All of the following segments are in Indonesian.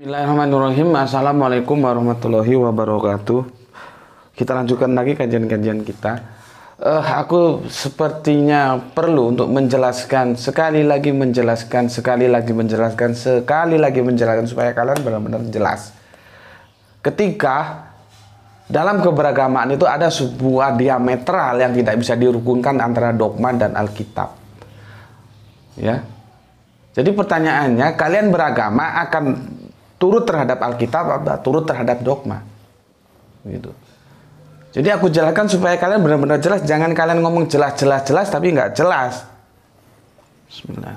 Bismillahirrahmanirrahim. Assalamualaikum warahmatullahi wabarakatuh. Kita lanjutkan lagi kajian-kajian kita. Uh, aku sepertinya perlu untuk menjelaskan sekali lagi menjelaskan sekali lagi menjelaskan sekali lagi menjelaskan supaya kalian benar-benar jelas. Ketika dalam keberagamaan itu ada sebuah diametral yang tidak bisa dirukunkan antara dogma dan Alkitab. Ya. Jadi pertanyaannya, kalian beragama akan turut terhadap Alkitab atau turut terhadap dogma. Gitu. Jadi aku jelaskan supaya kalian benar-benar jelas, jangan kalian ngomong jelas-jelas jelas tapi nggak jelas. Bismillah.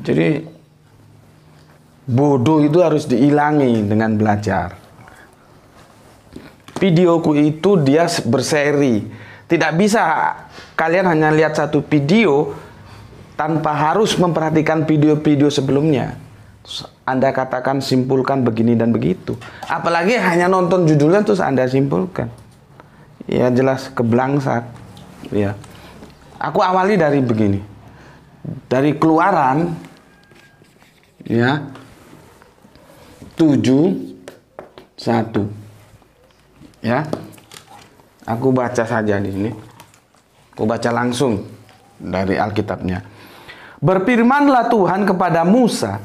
Jadi bodoh itu harus diilangi dengan belajar. Videoku itu dia berseri. Tidak bisa kalian hanya lihat satu video tanpa harus memperhatikan video-video sebelumnya. Anda katakan simpulkan begini dan begitu. Apalagi hanya nonton judulnya terus Anda simpulkan. Ya jelas keblangsat. Ya. Aku awali dari begini. Dari keluaran ya 7 1 ya. Aku baca saja di sini. Aku baca langsung dari Alkitabnya. Berfirmanlah Tuhan kepada Musa,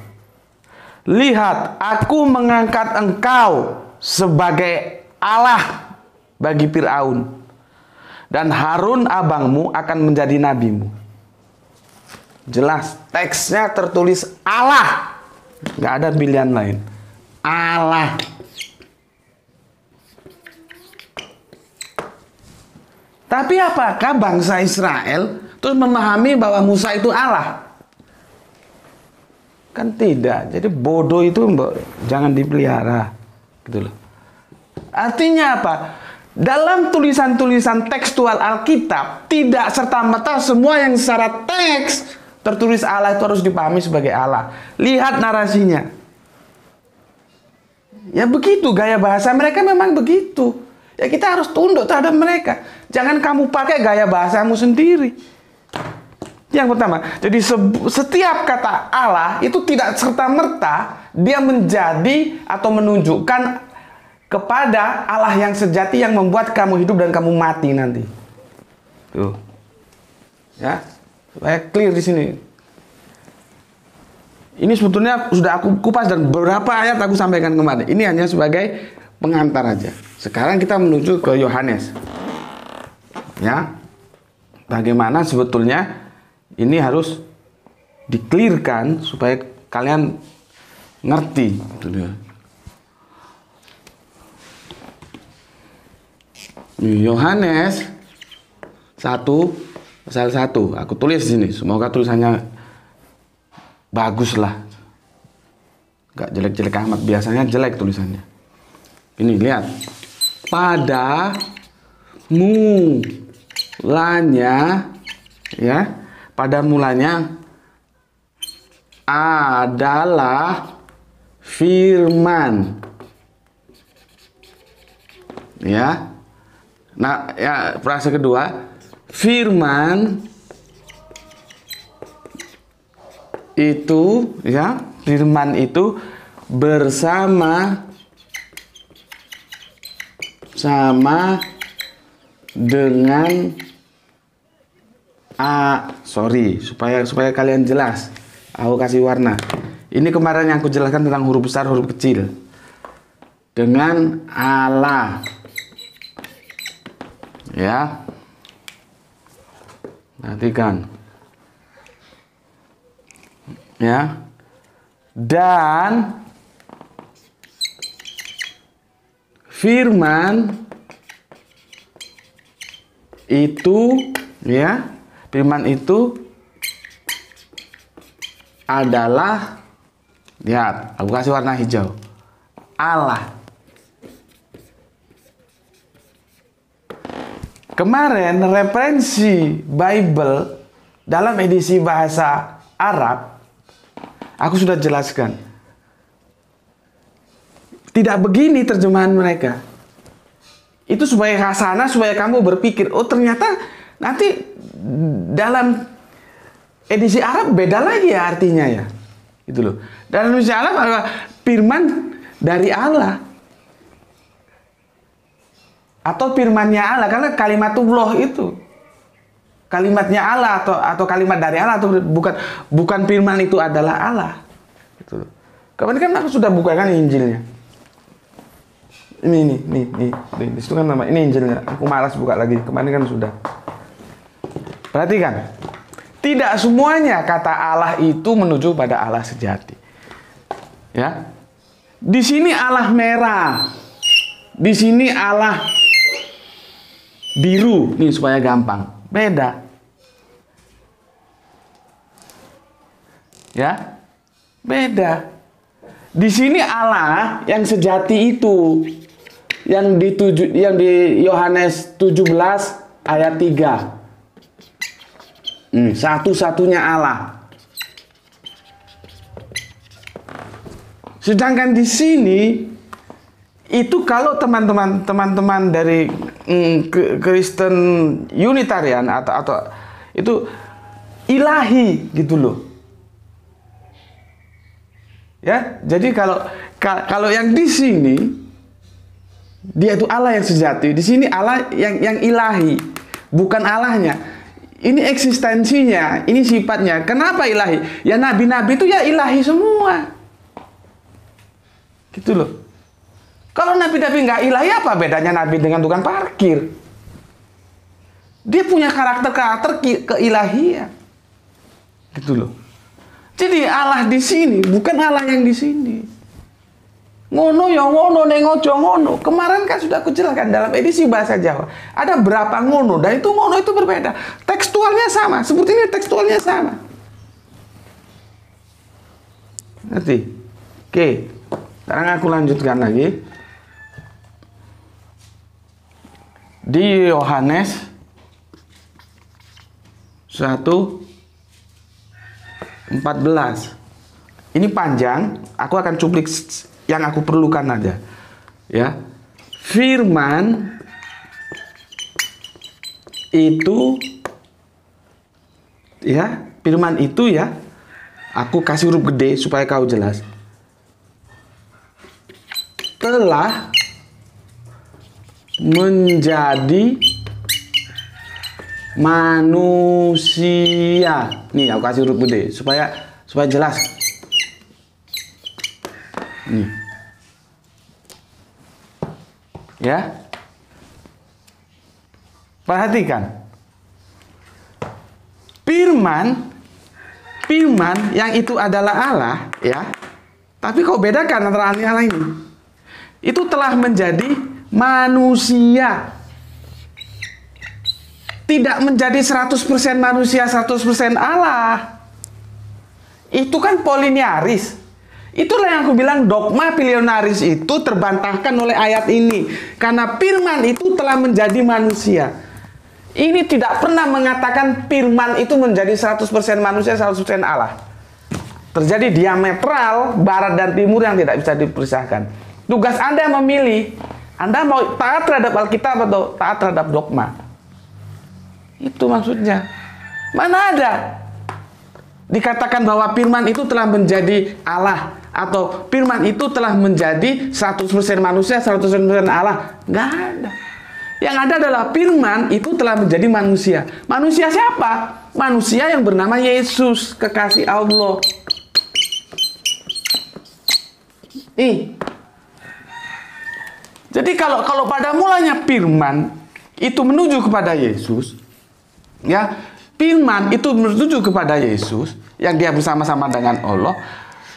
"Lihat, aku mengangkat engkau sebagai Allah bagi Firaun, dan Harun abangmu akan menjadi nabimu." Jelas, teksnya tertulis Allah, nggak ada pilihan lain. Allah. Tapi apakah bangsa Israel terus memahami bahwa Musa itu Allah? Kan tidak. Jadi bodoh itu jangan dipelihara. Gitu loh. Artinya apa? Dalam tulisan-tulisan tekstual Alkitab tidak serta-merta semua yang secara teks tertulis Allah itu harus dipahami sebagai Allah. Lihat narasinya. Ya begitu gaya bahasa mereka memang begitu. Ya kita harus tunduk terhadap mereka. Jangan kamu pakai gaya bahasamu sendiri. Yang pertama, jadi setiap kata Allah itu tidak serta-merta dia menjadi atau menunjukkan kepada Allah yang sejati yang membuat kamu hidup dan kamu mati nanti. Tuh. Ya, supaya clear di sini. Ini sebetulnya sudah aku kupas dan beberapa ayat aku sampaikan kemarin. Ini hanya sebagai pengantar aja. Sekarang kita menuju ke Yohanes. Ya. Bagaimana sebetulnya ini harus diklirkan supaya kalian ngerti. Gitu ya. Yohanes 1 pasal 1 aku tulis di sini. Semoga tulisannya bagus lah gak jelek-jelek amat. Biasanya jelek tulisannya. Ini lihat. Pada mulanya ya pada mulanya adalah firman. Ya. Nah, ya frase kedua, firman itu ya, firman itu bersama sama dengan A, sorry, supaya supaya kalian jelas. Aku kasih warna. Ini kemarin yang aku jelaskan tentang huruf besar, huruf kecil. Dengan Allah. Ya. Perhatikan. Ya. Dan firman itu ya Firman itu adalah lihat, aku kasih warna hijau. Allah. Kemarin referensi Bible dalam edisi bahasa Arab aku sudah jelaskan. Tidak begini terjemahan mereka. Itu supaya khasana, supaya kamu berpikir, oh ternyata nanti dalam edisi Arab beda lagi ya artinya ya. Gitu loh. Dan edisi Arab adalah firman dari Allah. Atau firmannya Allah karena kalimatullah itu kalimatnya Allah atau atau kalimat dari Allah atau bukan bukan firman itu adalah Allah. Gitu loh. Kemarin kan aku sudah bukakan Injilnya. Ini ini ini ini, ini. Di situ kan nama ini Injilnya. Aku malas buka lagi. Kemarin kan sudah. Perhatikan. Tidak semuanya kata Allah itu menuju pada Allah sejati. Ya. Di sini Allah merah. Di sini Allah biru. Nih supaya gampang. Beda. Ya. Beda. Di sini Allah yang sejati itu yang di tujuh, yang di Yohanes 17 ayat 3. Hmm, satu-satunya Allah. Sedangkan di sini itu kalau teman-teman teman-teman dari mm, Kristen Unitarian atau atau itu ilahi gitu loh. Ya, jadi kalau kalau yang di sini dia itu Allah yang sejati, di sini Allah yang yang ilahi, bukan Allahnya ini eksistensinya, ini sifatnya. Kenapa ilahi? Ya nabi-nabi itu ya ilahi semua. Gitu loh. Kalau nabi-nabi nggak ilahi apa bedanya nabi dengan tukang parkir? Dia punya karakter-karakter keilahian. Gitu loh. Jadi Allah di sini bukan Allah yang di sini. Ngono ya ngono, neng ojo ngono. Kemarin kan sudah aku jelaskan dalam edisi bahasa Jawa. Ada berapa ngono, dan itu ngono itu berbeda. Tekstualnya sama, seperti ini tekstualnya sama. Nanti. Oke. Sekarang aku lanjutkan lagi. Di Yohanes 1 14. Ini panjang, aku akan cuplik yang aku perlukan aja. Ya. Firman itu ya, firman itu ya. Aku kasih huruf gede supaya kau jelas. Telah menjadi manusia. Nih, aku kasih huruf gede supaya supaya jelas. Nih. Ya. Perhatikan. Firman firman yang itu adalah Allah, ya. Tapi kau bedakan antara Allah ini. Itu telah menjadi manusia. Tidak menjadi 100% manusia, 100% Allah. Itu kan poliniaris. Itulah yang aku bilang dogma pilionaris itu terbantahkan oleh ayat ini. Karena firman itu telah menjadi manusia. Ini tidak pernah mengatakan firman itu menjadi 100% manusia, 100% Allah. Terjadi diametral barat dan timur yang tidak bisa dipisahkan. Tugas Anda memilih. Anda mau taat terhadap Alkitab atau taat terhadap dogma. Itu maksudnya. Mana ada dikatakan bahwa firman itu telah menjadi Allah atau firman itu telah menjadi 100% manusia, 100% Allah. Nggak ada. Yang ada adalah firman itu telah menjadi manusia. Manusia siapa? Manusia yang bernama Yesus, kekasih Allah. Nih. Jadi kalau kalau pada mulanya firman itu menuju kepada Yesus, ya Firman itu menuju kepada Yesus yang dia bersama-sama dengan Allah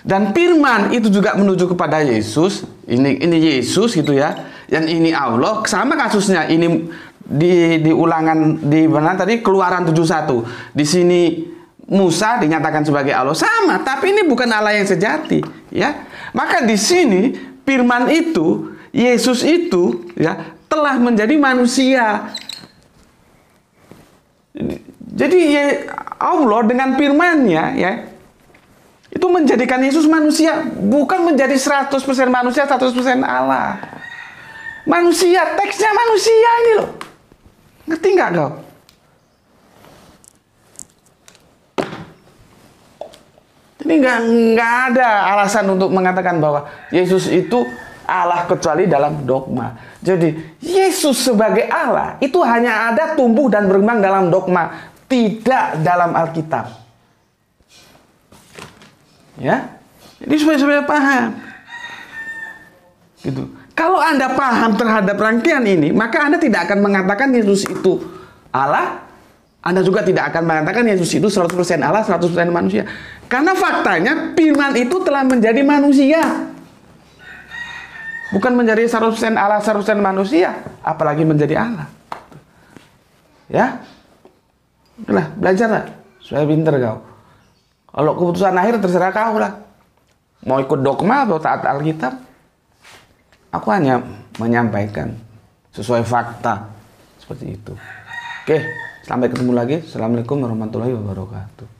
dan firman itu juga menuju kepada Yesus. Ini ini Yesus gitu ya. Yang ini Allah. Sama kasusnya ini di di ulangan di mana tadi Keluaran 71. Di sini Musa dinyatakan sebagai Allah sama, tapi ini bukan Allah yang sejati, ya. Maka di sini firman itu Yesus itu ya telah menjadi manusia. Jadi ya Allah dengan firman-Nya ya itu menjadikan Yesus manusia bukan menjadi 100% manusia 100% Allah. Manusia, teksnya manusia ini loh. Ngerti nggak kau? Ini nggak nggak ada alasan untuk mengatakan bahwa Yesus itu Allah kecuali dalam dogma. Jadi Yesus sebagai Allah itu hanya ada tumbuh dan berkembang dalam dogma, tidak dalam Alkitab. Ya, jadi supaya supaya paham. Gitu. Kalau Anda paham terhadap rangkaian ini, maka Anda tidak akan mengatakan Yesus itu Allah. Anda juga tidak akan mengatakan Yesus itu 100% Allah, 100% manusia. Karena faktanya firman itu telah menjadi manusia. Bukan menjadi 100% Allah, 100% manusia, apalagi menjadi Allah. Ya? Udah, belajarlah supaya pinter kau. Kalau keputusan akhir terserah kau lah. Mau ikut dogma atau taat Alkitab, aku hanya menyampaikan sesuai fakta seperti itu. Oke, sampai ketemu lagi. Assalamualaikum warahmatullahi wabarakatuh.